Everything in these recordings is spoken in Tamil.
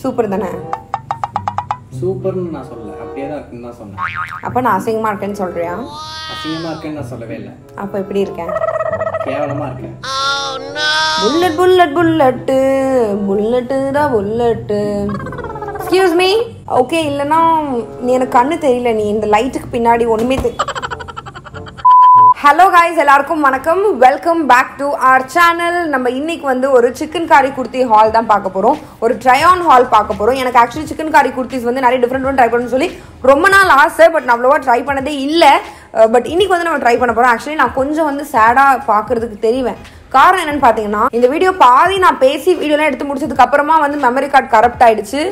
சூப்பர் தானே? சூப்பர்னு நான் சொல்லல. அப்படியே தான் இருக்குன்னு தான் சொன்னேன். அப்போ நான் அசிங்கமாக இருக்கேன்னு சொல்கிறியா அசிங்கமா இருக்கேன்னு நான் சொல்லவே இல்லை. அப்போ எப்படி இருக்கேன்? கேவலமா இருக்கேன். புல்லட் புல்லட் புல்லட்டு புல்லட்டு தான் புல்லட்டு எக்ஸ்கியூஸ் மீ ஓகே இல்லைன்னா நீ எனக்கு கண்ணு தெரியல நீ. இந்த லைட்டுக்கு பின்னாடி ஒன்றுமே தெ ஹலோ காய்ஸ் எல்லாருக்கும் வணக்கம். Welcome back to our channel நம்ம இன்னைக்கு வந்து ஒரு சிக்கன் காரி குர்த்தி ஹால் தான் பார்க்க போகிறோம் ஒரு ட்ரை ஆன் ஹால் பார்க்க போகிறோம் எனக்கு ஆக்சுவலி சிக்கன் காரி குர்த்திஸ் வந்து நிறைய டிஃப்ரெண்ட் ட்ரை பண்ணணும்னு சொல்லி ரொம்ப நாள் ஆசை பட் நான் அவ்வளோவா ட்ரை பண்ணதே இல்லை. பட் இன்னைக்கு வந்து நம்ம ட்ரை பண்ண போகிறோம் ஆக்சுவலி நான் கொஞ்சம் வந்து சேடாக பார்க்கறதுக்கு தெரிவேன். காரணம் என்னன்னு பார்த்தீங்கன்னா இந்த வீடியோ பாதி நான் பேசி வீடியோலாம் எடுத்து முடிச்சதுக்கு அப்புறமா வந்து மெமரி கார்டு கரப்ட் ஆயிடுச்சு.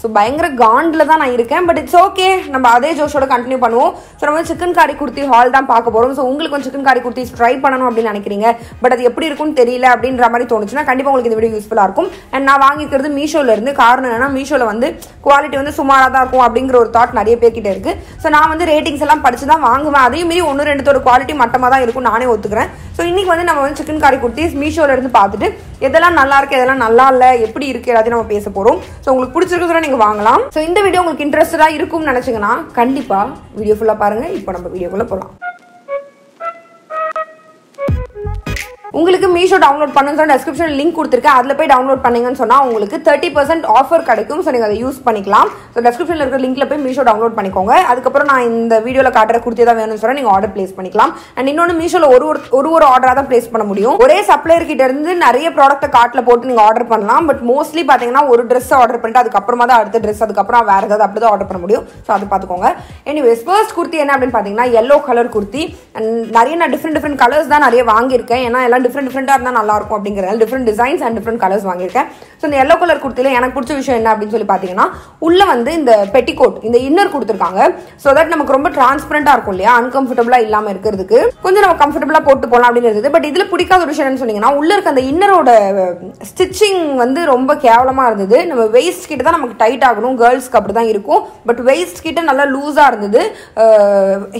ஸோ பயங்கர காண்டில் தான் நான் இருக்கேன். பட் இட்ஸ் ஓகே நம்ம அதே ஜோஷோட கண்டினியூ பண்ணுவோம். ஸோ நம்ம சிக்கன் காரி குர்த்தி ஹால் தான் பார்க்க போகிறோம் ஸோ உங்களுக்கு வந்து சிக்கன் காரி குர்த்தி ட்ரை பண்ணணும் அப்படின்னு நினைக்கிறீங்க. பட் அது எப்படி இருக்கும்னு தெரியல அப்படின்ற மாதிரி தோணுச்சுன்னா கண்டிப்பாக உங்களுக்கு இந்த வீடியோ யூஸ்ஃபுல்லாக இருக்கும். அண்ட் நான் வாங்கிக்கிறது மீஷோல இருந்து. காரணம் என்னன்னா மீஷோவில் வந்து குவாலிட்டி வந்து சுமாராக தான் இருக்கும் அப்படிங்கிற ஒரு தாட் நிறைய பேர்கிட்ட இருக்கு. ஸோ நான் வந்து ரேட்டிங்ஸ் எல்லாம் படித்து தான் வாங்குவேன். அதையும் மீறி ஒன்று ரெண்டுத்தோட குவாலிட்டி மட்டமாக தான் இருக்கும் நானே ஒத்துக்கிறேன். ஸோ இன்னைக்கு வந்து நம்ம வந்து சிக்கன் காரி குர்த்திஸ் மீஷோல இருந்து பார்த்துட்டு எதெல்லாம் நல்லா இருக்கு எதெல்லாம் நல்லா இல்லை எப்படி இருக்கு எல்லாத்தையும் நம்ம பேச போகிறோம் ஸோ உங்களுக்கு பிடிச்சிருக்கு நீங்கள் வாங்கலாம். ஸோ இந்த வீடியோ உங்களுக்கு இன்ட்ரெஸ்டடாக இருக்கும்னு நினச்சிங்கன்னா கண்டிப்பாக வீடியோ ஃபுல்லாக பாருங்கள் இப்போ நம்ம வீடியோக்குள்ளே போகலாம் உங்களுக்கு மீஷோ டவுன்லோட் பண்ணுன்னு சொன்னால் டெஸ்கிரிப்ஷன் லிங்க் கொடுத்துருக்கேன். அதில் போய் டவுன்லோட் பண்ணீங்கன்னு சொன்னால் உங்களுக்கு தேர்ட்டி பர்சன்ட் ஆஃபர் கிடைக்கும். ஸோ நீங்கள் அதை யூஸ் பண்ணிக்கலாம். ஸோ டெஸ்கிரிப்ஷனில் இருக்கிற லிங்கில் போய் மீஷோ டவுன்லோட் பண்ணிக்கோங்க. அதுக்கப்புறம் நான் இந்த வீடியோவில் காட்டுற குர்த்தி தான் வேணும்னு சொன்னால் நீங்கள் ஆர்டர் பிளேஸ் பண்ணிக்கலாம். அண்ட் இன்னொன்று மீஷோவில் ஒரு ஒரு ஒரு ஒரு ஆர்டராக தான் பிளேஸ் பண்ண முடியும். ஒரே சப்ளையர் கிட்ட இருந்து நிறைய ப்ராடக்ட்டை காட்டில் போட்டு நீங்கள் ஆர்டர் பண்ணலாம். பட் மோஸ்ட்லி பார்த்தீங்கன்னா ஒரு ட்ரெஸ் ஆர்டர் பண்ணிட்டு அதுக்கப்புறமா தான் அடுத்த ட்ரெஸ் அதுக்கப்புறம் வேறு ஏதாவது அப்படி தான் ஆர்டர் பண்ண முடியும். ஸோ அது பார்த்துக்கோங்க எனிவேஸ் ஃபர்ஸ்ட் குர்த்தி என்ன அப்படின்னு பார்த்தீங்கன்னா எல்லோ கலர் குர்த்தி. அண்ட் நிறைய நான் டிஃப்ரெண்ட் டிஃப்ரெண்ட் கலர்ஸ் தான் நிறைய வாங்கியிருக்கேன். ஏன்னா எல்லாம் டிஃப்ரெண்ட் டிஃப்ரெண்ட்டாக இருந்தால் நல்லா இருக்கும் அப்படிங்கிறதால different designs and different colours வாங்கியிருக்கேன். ஸோ இந்த எல்லோ கலர் குர்த்தியில் எனக்கு பிடிச்ச விஷயம் என்ன அப்படின்னு சொல்லி பார்த்தீங்கன்னா உள்ளே வந்து இந்த பெட்டிகோட் இந்த இன்னர் கொடுத்துருக்காங்க. ஸோ தட் நமக்கு ரொம்ப டிரான்ஸ்பரண்டாக இருக்கும் இல்லையா? அன்கம்ஃபர்டபுளாக இல்லாமல் இருக்கிறதுக்கு. கொஞ்சம் நம்ம கம்ஃபர்டபுளாக போட்டு போகலாம் அப்படின்னு இருந்தது. பட் இதில் பிடிக்காத ஒரு விஷயம் என்னன்னு சொன்னீங்கன்னா உள்ள இருக்க அந்த இன்னரோட ஸ்டிச்சிங் வந்து ரொம்ப கேவலமாக இருந்தது. நம்ம வெயிஸ்ட் கிட்ட தான் நமக்கு டைட் ஆகணும். கேர்ள்ஸ்க்கு அப்படி தான் இருக்கும். பட் வெயிஸ்ட் கிட்ட நல்லா லூஸாக இருந்தது.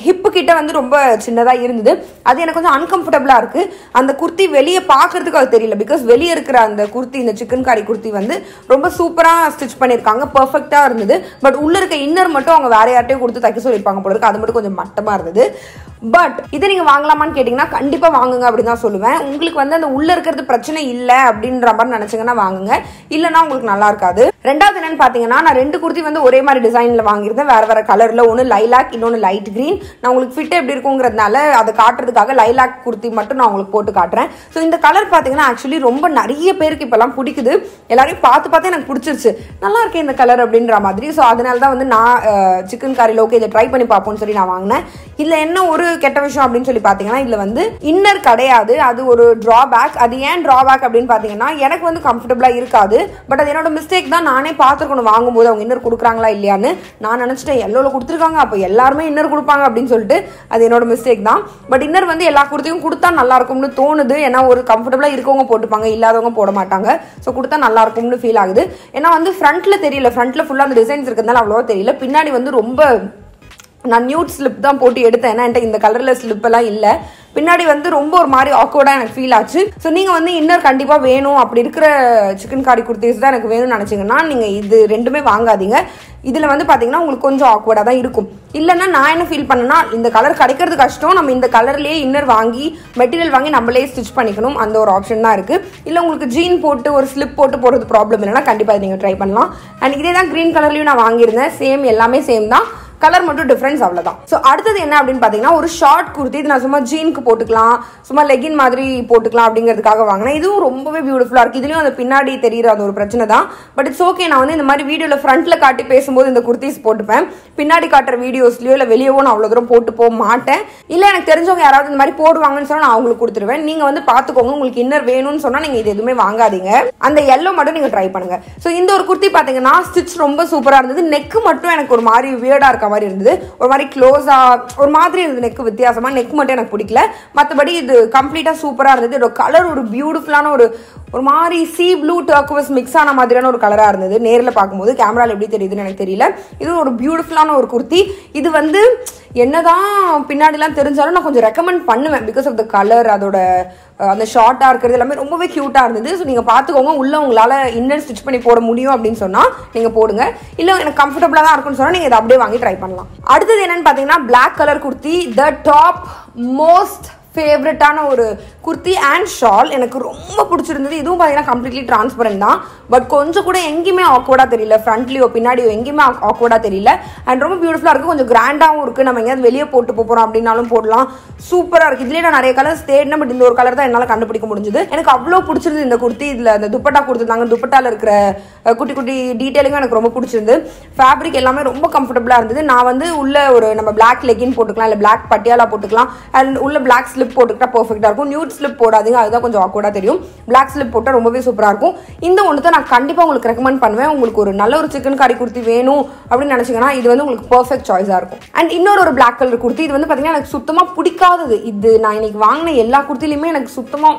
ஹிப்பு கிட்ட வந்து ரொம்ப சின்னதாக இருந்தது. அது எனக்கு கொஞ்சம் அன்கம்ஃபர்டபுளாக இருக்குது அந்த குர்த்தி வெளியே பார்க்கறதுக்கு அது தெரியல. பிகாஸ் வெளியே இருக்கிற அந்த குர்த்தி இந்த சிக்கன் காரி குர்த்தி வந்து ரொம்ப சூப்பராக ஸ்டிச் பண்ணியிருக்காங்க. பர்ஃபெக்டாக இருந்தது. பட் உள்ளே இருக்க இன்னர் மட்டும் அவங்க வேற யார்ட்டையும் கொடுத்து தைக்க சொல்லியிருப்பாங்க போல இருக்கு. அது மட்டும் கொஞ்சம் மட்டமாக இருந்தது. பட் இதை நீங்கள் வாங்கலாமான்னு கேட்டிங்கன்னா கண்டிப்பாக வாங்குங்க அப்படின்னு தான் சொல்லுவேன். உங்களுக்கு வந்து அந்த உள்ள இருக்கிறது பிரச்சனை இல்லை அப்படின்ற மாதிரி நினச்சிங்கன்னா வாங்குங்க. இல்லைன்னா உங்களுக்கு நல்லா இருக்காது. ரெண்டாவது என்னன்னு பார்த்தீங்கன்னா நான் ரெண்டு குர்த்தி வந்து ஒரே மாதிரி டிசைனில் வாங்கியிருந்தேன். வேற வேற கலரில் ஒன்று லைலாக் இன்னொன்று லைட் க்ரீன் நான் உங்களுக்கு ஃபிட் எப்படி இருக்குங்கிறதுனால அதை காட்டுறதுக்காக லைலாக் குர்த்தி மட்டும் நான் உங்களுக்கு போட்டு காட்டுறேன். ஸோ இந்த கலர் பார்த்தீங்கன்னா ஆக்சுவலி ரொம்ப நிறைய பேருக்கு இப்போல்லாம் பிடிக்குது. எல்லாரையும் பார்த்து பார்த்து எனக்கு பிடிச்சிருச்சு. நல்லா இருக்கேன் இந்த கலர் அப்படின்ற மாதிரி. ஸோ அதனால தான் வந்து நான் சிக்கன் காரியில் ஓகே இதை ட்ரை பண்ணி பார்ப்போம்னு சொல்லி நான் வாங்கினேன். இதில் என்ன ஒரு கெட்ட விஷயம் அப்படின்னு சொல்லி பார்த்தீங்கன்னா இதில் வந்து இன்னர் கிடையாது. அது ஒரு ட்ராபேக் அது ஏன் ட்ராபேக் அப்படின்னு பார்த்தீங்கன்னா எனக்கு வந்து கம்ஃபர்டபுளாக இருக்காது. பட் அது என்னோட மிஸ்டேக் தான். நானே பார்த்துருக்கணும். வாங்கும்போது அவங்க இன்னர் கொடுக்குறாங்களா இல்லையான்னு நான் நினச்சிட்டேன். எல்லோவில் கொடுத்துருக்காங்க. அப்போ எல்லாருமே இன்னர் கொடுப்பாங்க அப்படின்னு சொல்லிட்டு அது என்னோட மிஸ்டேக் தான். பட் இன்னர் வந்து எல்லா குர்த்தியும் கொடுத்தா நல்லா இருக்கும்னு தோணுது. ஏன்னா ஒரு கம்ஃபர்டபுளாக இருக்கவங்க போட்டுப்பாங்க. இல்லாதவங்க போட மாட்டாங்க. ஸோ கொடுத்தா நல்லா இருக்கும்னு ஃபீல் ஆகுது. ஏன்னா வந்து ஃப்ரண்ட்ல தெரியல. ஃப்ரண்ட்ல ஃபுல்லாக அந்த டிசைன்ஸ் இருக்கிறதுனால அவ்வளோவா தெரியல. பின்னாடி வந்து ரொம்ப நான் நியூட் ஸ்லிப் தான் போட்டு எடுத்தேன். ஏன்னா என்கிட்ட இந்த கலரில் ஸ்லிப் எல்லாம் இல்லை. பின்னாடி வந்து ரொம்ப ஒரு மாதிரி ஆக்வர்டாக எனக்கு ஃபீல் ஆச்சு. ஸோ நீங்கள் வந்து இன்னர் கண்டிப்பாக வேணும். அப்படி இருக்கிற சிக்கன் காரி குர்த்திஸ் தான் எனக்கு வேணும்னு நினச்சிங்கன்னா நீங்கள் இது ரெண்டுமே வாங்காதீங்க. இதில் வந்து பார்த்தீங்கன்னா உங்களுக்கு கொஞ்சம் ஆக்வர்டாக தான் இருக்கும். இல்லைன்னா நான் என்ன ஃபீல் பண்ணேன்னா இந்த கலர் கிடைக்கிறது கஷ்டம். நம்ம இந்த கலர்லேயே இன்னர் வாங்கி மெட்டீரியல் வாங்கி நம்மளே ஸ்டிச் பண்ணிக்கணும். அந்த ஒரு ஆப்ஷன் தான் இருக்குது இல்லை உங்களுக்கு ஜீன் போட்டு ஒரு ஸ்லிப் போட்டு போடுறது ப்ராப்ளம் இல்லைன்னா கண்டிப்பாக நீங்கள் ட்ரை பண்ணலாம். அண்ட் இதே தான் க்ரீன் கலர்லேயும் நான் வாங்கியிருந்தேன். சேம் எல்லாமே சேம் தான். கலர் மட்டும் டிஃப்ரென்ஸ் அவ்வளோதான் ஸோ அடுத்தது என்ன அப்படின்னு பார்த்தீங்கன்னா ஒரு ஷார்ட் குர்த்தி இது நான் சும்மா ஜீனுக்கு போட்டுக்கலாம் சும்மா லெகின் மாதிரி போட்டுக்கலாம் அப்படிங்கிறதுக்காக வாங்கினேன். இதுவும் ரொம்பவே பியூட்டிஃபுல்லாக இருக்குது இதுலேயும் அந்த பின்னாடி தெரியுற அந்த ஒரு பிரச்சனை தான். பட் இட்ஸ் ஓகே நான் வந்து இந்த மாதிரி வீடியோவில் ஃப்ரண்ட்டில் காட்டி பேசும்போது இந்த குர்த்திஸ் போட்டுப்பேன். பின்னாடி காட்டுற வீடியோஸ்லையோ இல்லை வெளியவோ நான் அவ்வளோ தூரம் போட்டு போக மாட்டேன். இல்லை எனக்கு தெரிஞ்சவங்க யாராவது இந்த மாதிரி போடுவாங்கன்னு சொன்னால் நான் அவங்களுக்கு கொடுத்துருவேன். நீங்கள் வந்து பார்த்துக்கோங்க உங்களுக்கு இன்னர் வேணும்னு சொன்னால் நீங்கள் இது எதுவுமே வாங்காதீங்க. அந்த எல்லோ மட்டும் நீங்கள் ட்ரை பண்ணுங்கள் ஸோ இந்த ஒரு குர்த்தி பார்த்தீங்கன்னா ஸ்டிச் ரொம்ப சூப்பராக இருந்தது. நெக்கு மட்டும் எனக்கு ஒரு மாதிரி வியர்டாக இருக்க மாதிரி இருந்தது. ஒரு மாதிரி க்ளோஸாக ஒரு மாதிரி இருந்தது நெக் வித்தியாசமாக நெக் மட்டும் எனக்கு பிடிக்கல. மற்றபடி இது கம்ப்ளீட்டாக சூப்பராக இருந்தது. இதோட கலர் ஒரு பியூட்டிஃபுல்லான ஒரு ஒரு மாதிரி சி ப்ளூ டர்க்குவஸ் மிக்ஸ் ஆன மாதிரியான ஒரு கலராக இருந்தது. நேரில் பார்க்கும்போது கேமராவில் எப்படி தெரியுதுன்னு எனக்கு தெரியல. இது ஒரு பியூட்டிஃபுல்லான ஒரு குர்த்தி. இது வந்து என்னதான் பின்னாடிலாம் தெரிஞ்சாலும் நான் கொஞ்சம் ரெக்கமெண்ட் பண்ணுவேன் பிகாஸ் ஆஃப் த கலர் அதோட அந்த ஷார்ட்டாக இருக்கிறது எல்லாமே ரொம்பவே க்யூட்டாக இருந்தது. ஸோ நீங்கள் பார்த்துக்கோங்க உள்ளே உங்களால் இன்னர் ஸ்டிச் பண்ணி போட முடியும் அப்படின்னு சொன்னால் நீங்கள் போடுங்க. இல்லை எனக்கு கம்ஃபர்டபுளாக தான் இருக்கும்னு சொன்னால் நீங்கள் இதை அப்படியே வாங்கி ட்ரை பண்ணலாம். அடுத்தது என்னென்னு பார்த்தீங்கன்னா black colour kurti the top most ஃபேவரட்டான ஒரு குர்த்தி அண்ட் ஷால் எனக்கு ரொம்ப பிடிச்சிருந்தது. இதுவும் பார்த்தீங்கன்னா கம்ப்ளீட்லி டிரான்ஸ்பரண்ட் தான். பட் கொஞ்சம் கூட எங்கேயுமே ஆக்வர்டாக தெரியல. ஃப்ரண்ட்லியோ பின்னாடியோ எங்கேயுமே ஆக்வர்டாக தெரியல. அண்ட் ரொம்ப பியூட்டிஃபுல்லாக இருக்குது கொஞ்சம் கிராண்டாகவும் இருக்குது நம்ம எங்கேயாவது வெளியே போட்டு போகிறோம் அப்படின்னாலும் போடலாம். சூப்பராக இருக்குது இதுலேயே நான் நிறைய கலர்ஸ் தேடினேன் பட் இந்த ஒரு கலர் தான் என்னால் கண்டுபிடிக்க முடிஞ்சது. எனக்கு அவ்வளோ பிடிச்சிருந்தது இந்த குர்த்தி. இதில் அந்த துப்பட்டா கொடுத்துருந்தாங்க. துப்பட்டாவில் இருக்கிற குட்டி குட்டி டீட்டெயிலுங்க எனக்கு ரொம்ப பிடிச்சிருந்து ஃபேப்ரிக் எல்லாமே ரொம்ப கம்ஃபர்டபுளாக இருந்தது. நான் வந்து உள்ள ஒரு நம்ம பிளாக் லெகின் போட்டுக்கலாம் இல்லை பிளாக் பட்டியாலா போட்டுக்கலாம். அண்ட் உள்ள பிளாக் ஸ்லிப் போட்டுக்கிட்டா பர்ஃபெக்டாக இருக்கும். நியூட் ஸ்லிப் போடாதீங்க. அதுதான் கொஞ்சம் ஆக்வர்டாக தெரியும். பிளாக் ஸ்லிப் போட்டால் ரொம்பவே சூப்பராக இருக்கும். இந்த ஒன்று தான் நான் கண்டிப்பாக உங்களுக்கு ரெக்கமெண்ட் பண்ணுவேன். உங்களுக்கு ஒரு நல்ல ஒரு சிக்கன் கறி குர்த்தி வேணும் அப்படின்னு நினச்சிங்கன்னா இது வந்து உங்களுக்கு பர்ஃபெக்ட் சாய்ஸாக இருக்கும். அண்ட் இன்னொரு ஒரு பிளாக் கலர் குர்த்தி இது வந்து பார்த்தீங்கன்னா எனக்கு சுத்தமாக பிடிக்காதது. இது நான் இன்னைக்கு வாங்கின எல்லா குர்த்திலையுமே எனக்கு சுத்தமாக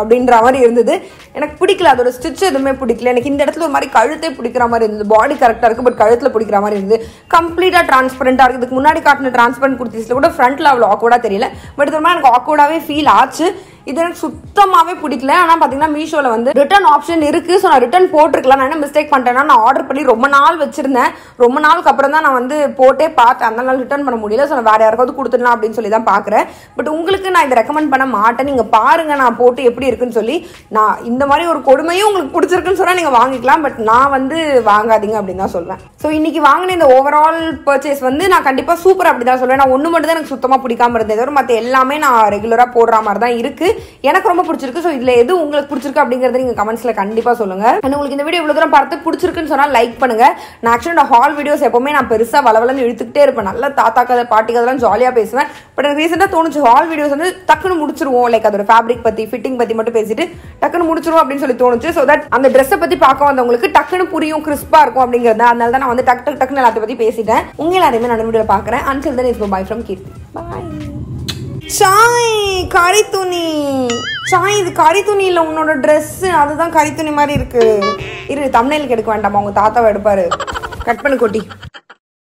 அப்படின்ற மாதிரி இருந்தது. எனக்கு பிடிக்கல. அதோட ஸ்டிச் எதுவுமே பிடிக்கல. எனக்கு இந்த இடத்துல ஒரு மாதிரி கழுத்தே பிடிக்கிற மாதிரி இருந்தது. பாடி கரெக்டாக இருக்குது பட் கழுத்தில் பிடிக்கிற மாதிரி இருந்தது. கம்ப்ளீட்டாக டிரான்ஸ்பரண்ட்டாக இருக்குது இதுக்கு முன்னாடி காட்டின டிரான்ஸ்பரண்ட் குர்த்திஸில் கூட ஃப்ரண்ட்டில் அவ்வளோ ஆக்வர்டாக தெரியல. பட் இது மாதிரி எனக்கு ஆக்வர்டாகவே ஃபீல் ஆச்சு. இது எனக்கு சுத்தமாகவே பிடிக்கல. ஆனால் பார்த்தீங்கன்னா மீஷோவில் வந்து ரிட்டர்ன் ஆப்ஷன் இருக்குது ஸோ நான் ரிட்டர்ன் போட்டிருக்கலாம். நான் என்ன மிஸ்டேக் பண்ணிட்டேன்னா நான் ஆர்டர் பண்ணி ரொம்ப நாள் வச்சிருந்தேன். ரொம்ப நாளுக்கு அப்புறம் தான் நான் வந்து போட்டே பார்த்தேன். அந்த நாள் ரிட்டர்ன் பண்ண முடியல. ஸோ நான் வேறு யாருக்காவது கொடுத்துடலாம் அப்படின்னு சொல்லி தான் பார்க்குறேன் பட் உங்களுக்கு நான் இதை ரெக்கமெண்ட் பண்ண மாட்டேன். நீங்கள் பாருங்கள் நான் போட்டு எப்படி இருக்குன்னு சொல்லி. நான் இந்த மாதிரி ஒரு கொடுமையும் உங்களுக்கு பிடிச்சிருக்குன்னு சொன்னால் நீங்கள் வாங்கிக்கலாம். பட் நான் வந்து வாங்காதீங்க அப்படின்னு தான் சொல்வேன் ஸோ இன்னைக்கு வாங்கின இந்த ஓவரால் பர்ச்சேஸ் வந்து நான் கண்டிப்பாக சூப்பர் அப்படி தான் சொல்வேன். நான் ஒன்று மட்டும் தான் எனக்கு சுத்தமாக பிடிக்காம இருந்தது. மற்ற எல்லாமே நான் ரெகுலராக போடுற மாதிரி தான் இருக்குது எனக்கு ரொம்ப பிடிச்சிருக்கு. ஸோ இதில் எது உங்களுக்கு பிடிச்சிருக்கு அப்படிங்கிறத நீங்கள் கமெண்ட்ஸில் கண்டிப்பாக சொல்லுங்கள் அண்ட் உங்களுக்கு இந்த வீடியோ இவ்வளோ தூரம் பார்த்து பிடிச்சிருக்குன்னு சொன்னால் லைக் பண்ணுங்க. நான் ஆக்சுவலாக இந்த ஹால் வீடியோஸ் எப்போவுமே நான் பெருசாக வளவலன்னு இழுத்துக்கிட்டே இருப்பேன். நல்ல தாத்தா கதை பாட்டி கதைலாம் ஜாலியாக பேசுவேன். பட் எனக்கு ரீசெண்டாக தோணுச்சு ஹால் வீடியோஸ் வந்து டக்குன்னு முடிச்சிருவோம். லைக் அதோட ஃபேப்ரிக் பற்றி ஃபிட்டிங் பற்றி மட்டும் பேசிட்டு டக்குன்னு முடிச்சிருவோம் அப்படின்னு சொல்லி தோணுச்சு. ஸோ தட் அந்த ட்ரெஸ்ஸை பற்றி பார்க்க வந்தவங்களுக்கு டக்குன்னு புரியும் கிறிஸ்பாக இருக்கும் அப்படிங்கிறது அதனால தான் நான் வந்து டக்கு டக்கு டக்குன்னு எல்லாத்தையும் பற்றி பேசிட்டேன். உங்க எல்லாரையுமே நான் வீடியோ பார்க்குறேன். Until then is bye from Keerthi bye Sai கறி துணி. சாய் இது கறி துணி இல்லை உன்னோட ட்ரெஸ்ஸு அதுதான் கறி துணி மாதிரி இருக்கு. இரு தமிழ்நாளுக்கு எடுக்க வேண்டாமா? உங்க தாத்தாவை எடுப்பாரு. கட் பண்ணு கொட்டி.